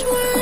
just want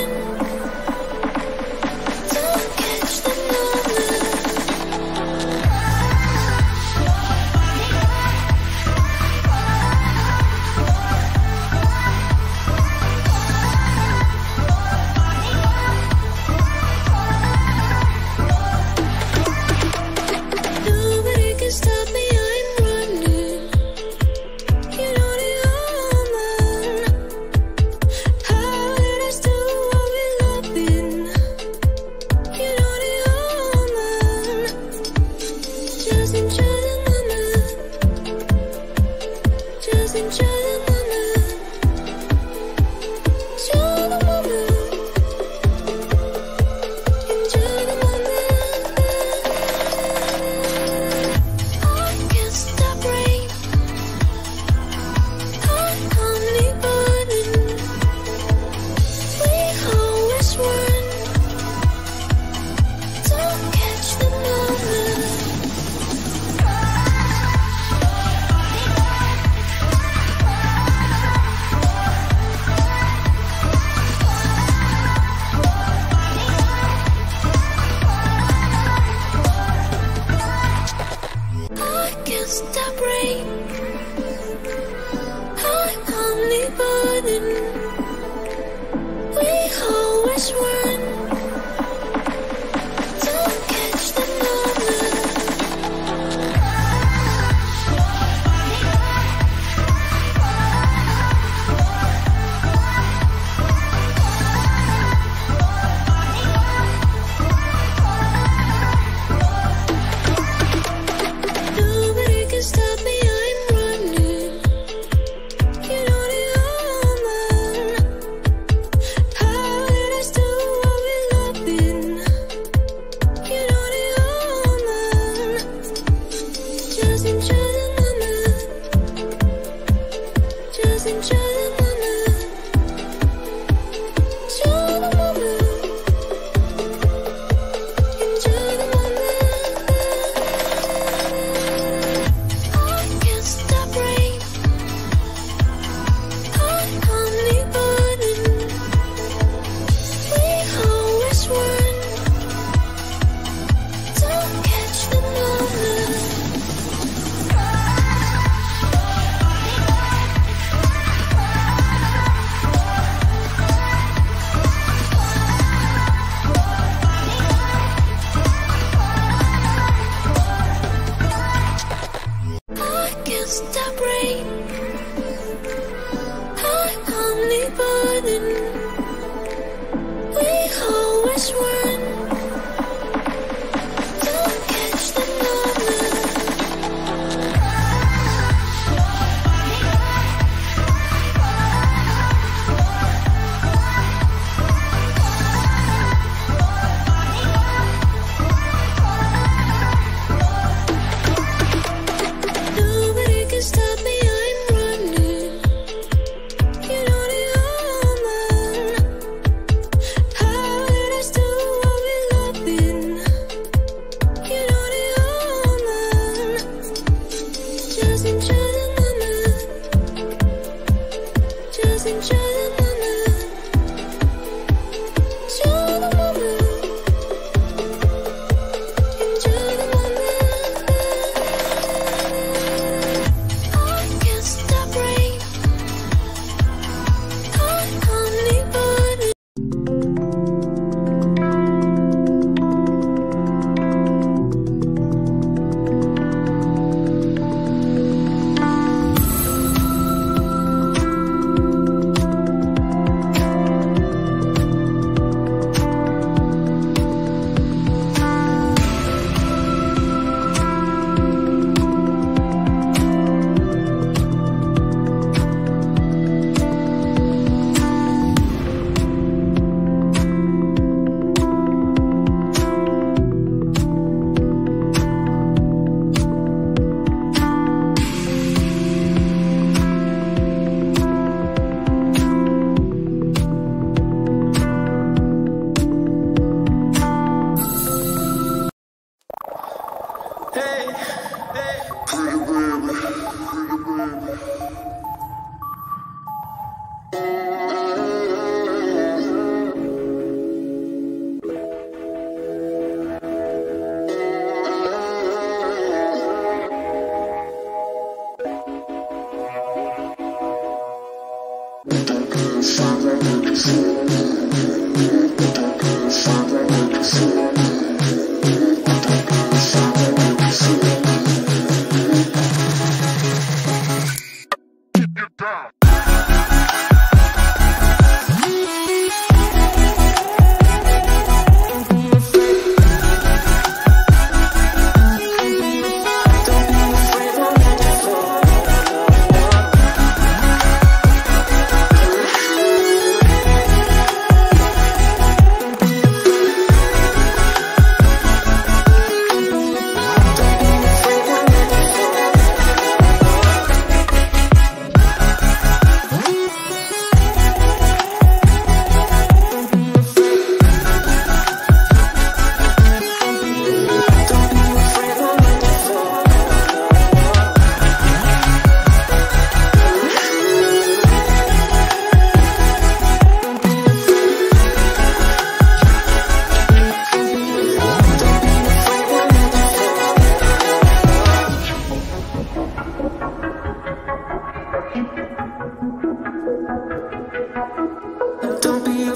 we always were.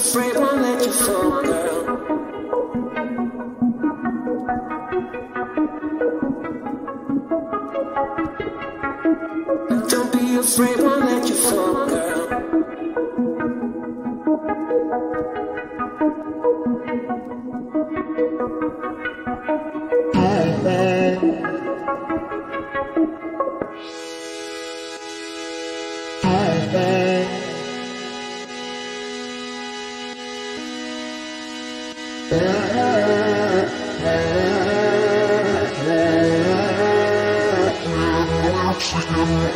afraid, won't let you fall, girl. Mexican.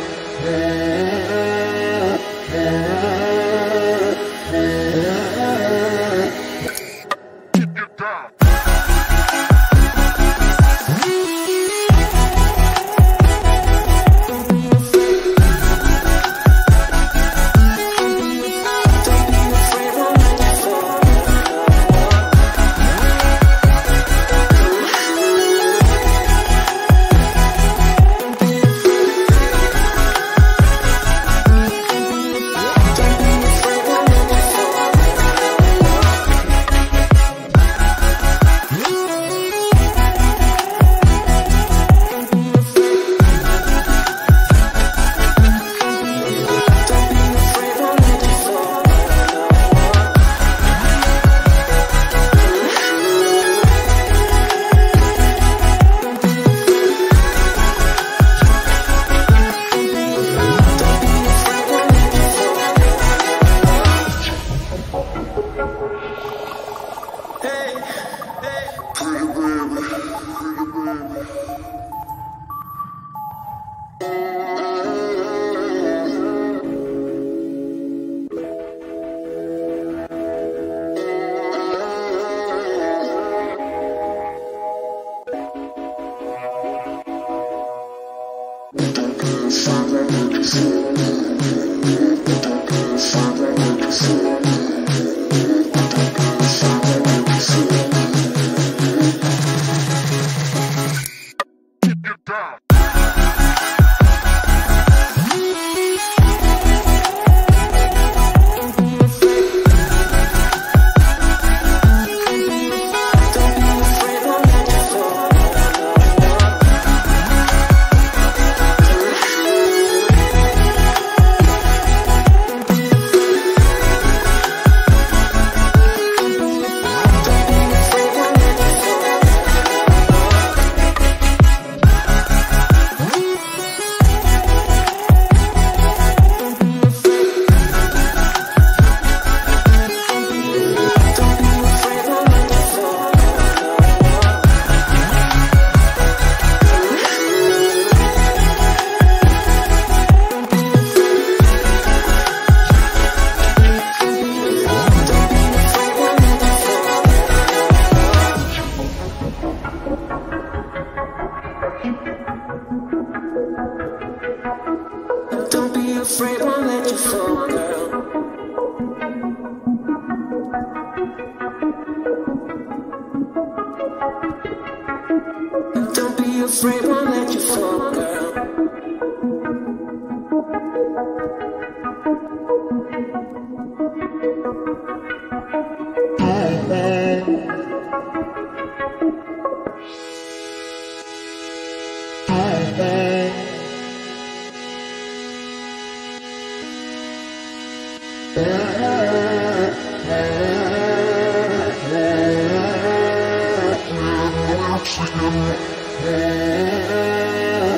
Straight won't let you fall, girl. Yeah.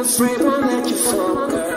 afraid won't let you fall.